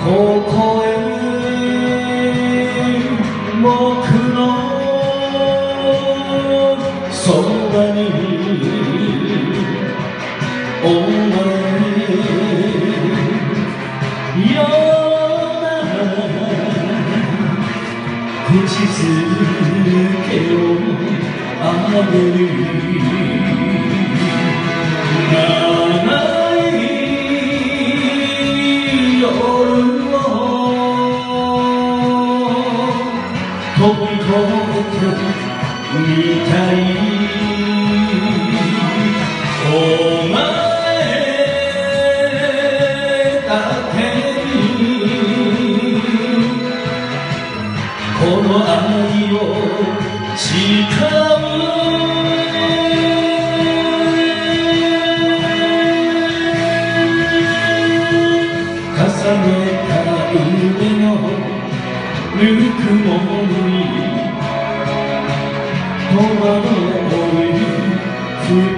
ここへ僕のそばにお前ような口づけをあげるの愛を誓う重ねた腕のぬくもり戸惑う二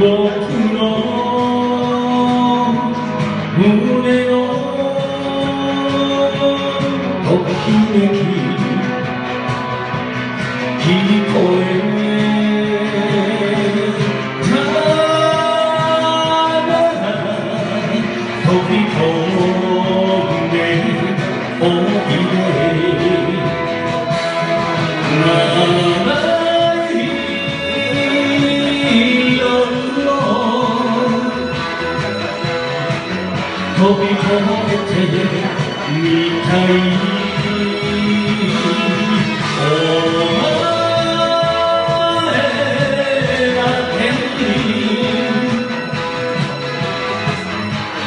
胸をときめき飛び越えてみたいお前だけに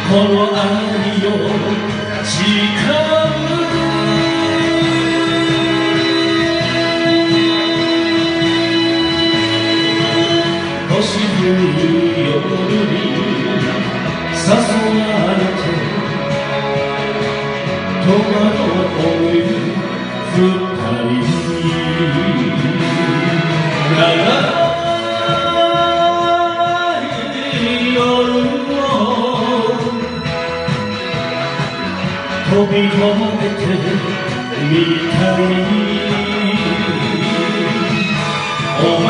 この愛を誓う星降る飛び越えてみたいお前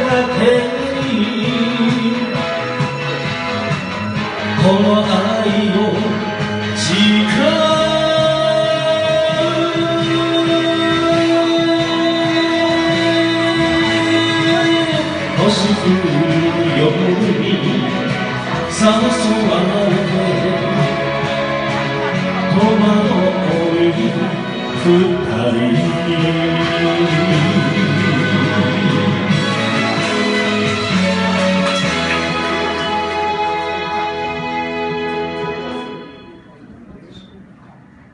だけにこの愛星降る夜に誘われて戸惑う二